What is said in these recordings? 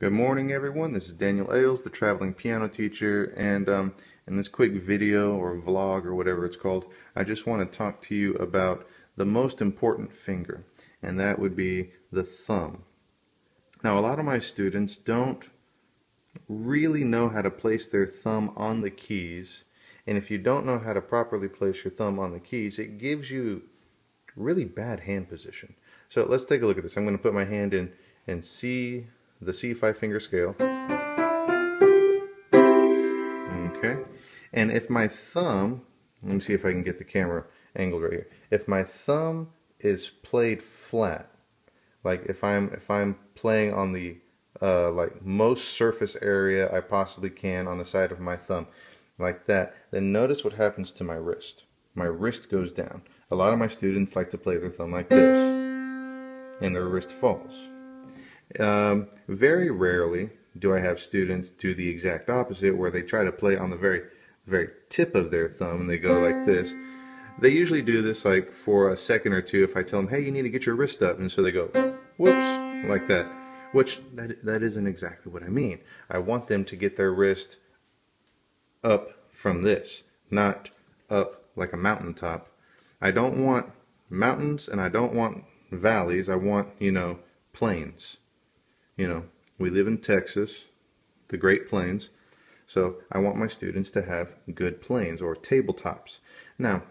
Good morning everyone, this is Daniel Ales, the traveling piano teacher, and um, in this quick video or vlog or whatever it's called, I just want to talk to you about the most important finger, and that would be the thumb. Now a lot of my students don't really know how to place their thumb on the keys, and if you don't know how to properly place your thumb on the keys, it gives you really bad hand position. So let's take a look at this. I'm going to put my hand in and C, the C5 finger scale. Okay. And if my thumb, let me see if I can get the camera angled right here. If my thumb is played flat, like if I'm if I'm playing on the uh, like most surface area I possibly can on the side of my thumb, like that, then notice what happens to my wrist. My wrist goes down. A lot of my students like to play their thumb like this, and their wrist falls. Um, very rarely do I have students do the exact opposite, where they try to play on the very, very tip of their thumb, and they go like this. They usually do this like for a second or two if I tell them, hey, you need to get your wrist up, and so they go, whoops, like that. Which, that, that isn't exactly what I mean. I want them to get their wrist up from this, not up like a mountaintop. I don't want mountains and I don't want valleys. I want, you know, plains. You know, we live in Texas, the Great Plains. So I want my students to have good planes or tabletops. Now,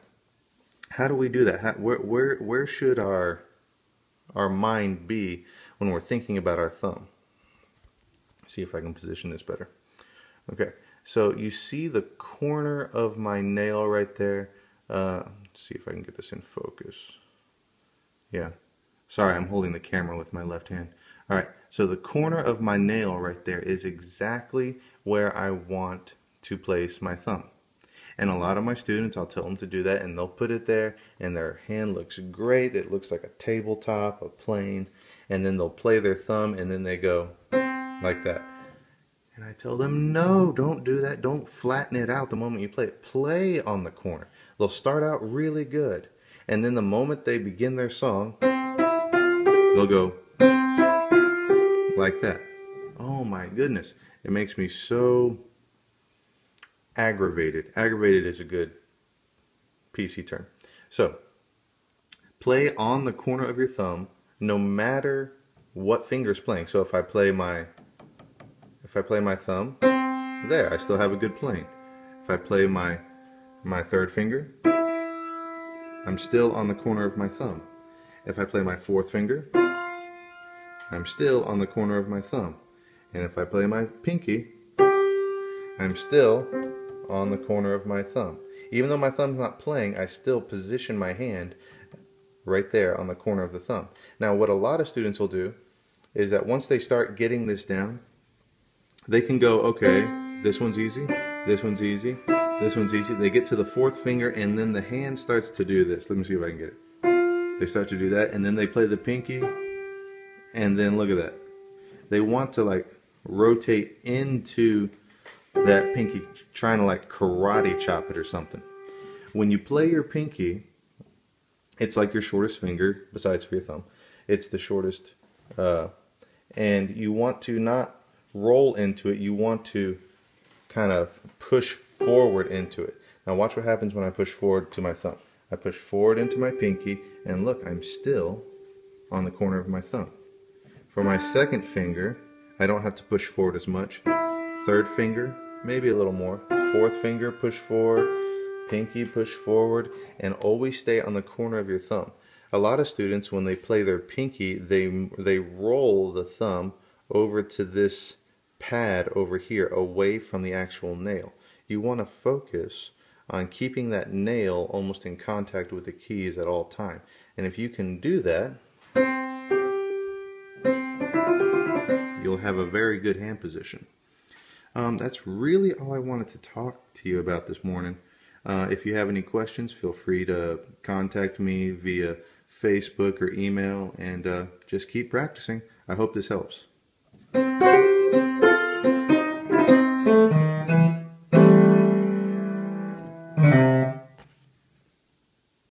how do we do that? How, where, where, where should our, our mind be when we're thinking about our thumb? See if I can position this better. Okay, so you see the corner of my nail right there. Uh, see if I can get this in focus. Yeah, sorry, I'm holding the camera with my left hand. All right, so the corner of my nail right there is exactly where I want to place my thumb. And a lot of my students, I'll tell them to do that and they'll put it there and their hand looks great. It looks like a tabletop, a plane, and then they'll play their thumb and then they go like that. And I tell them, no, don't do that. Don't flatten it out the moment you play it. Play on the corner. They'll start out really good. And then the moment they begin their song, they'll go like that. Oh my goodness. It makes me so aggravated. Aggravated is a good PC term. So, play on the corner of your thumb no matter what finger's playing. So if I play my if I play my thumb, there, I still have a good playing. If I play my my third finger, I'm still on the corner of my thumb. If I play my fourth finger, I'm still on the corner of my thumb. And if I play my pinky, I'm still on the corner of my thumb. Even though my thumb's not playing, I still position my hand right there on the corner of the thumb. Now what a lot of students will do is that once they start getting this down, they can go, okay, this one's easy, this one's easy, this one's easy. They get to the fourth finger and then the hand starts to do this. Let me see if I can get it. They start to do that and then they play the pinky and then look at that. They want to like rotate into that pinky, trying to like karate chop it or something. When you play your pinky, it's like your shortest finger, besides for your thumb. It's the shortest, uh, and you want to not roll into it. You want to kind of push forward into it. Now watch what happens when I push forward to my thumb. I push forward into my pinky, and look, I'm still on the corner of my thumb. For my second finger, I don't have to push forward as much. Third finger, maybe a little more. Fourth finger, push forward. Pinky, push forward. And always stay on the corner of your thumb. A lot of students, when they play their pinky, they, they roll the thumb over to this pad over here, away from the actual nail. You want to focus on keeping that nail almost in contact with the keys at all time. And if you can do that, you'll have a very good hand position. Um, that's really all I wanted to talk to you about this morning. Uh, if you have any questions, feel free to contact me via Facebook or email and uh, just keep practicing. I hope this helps.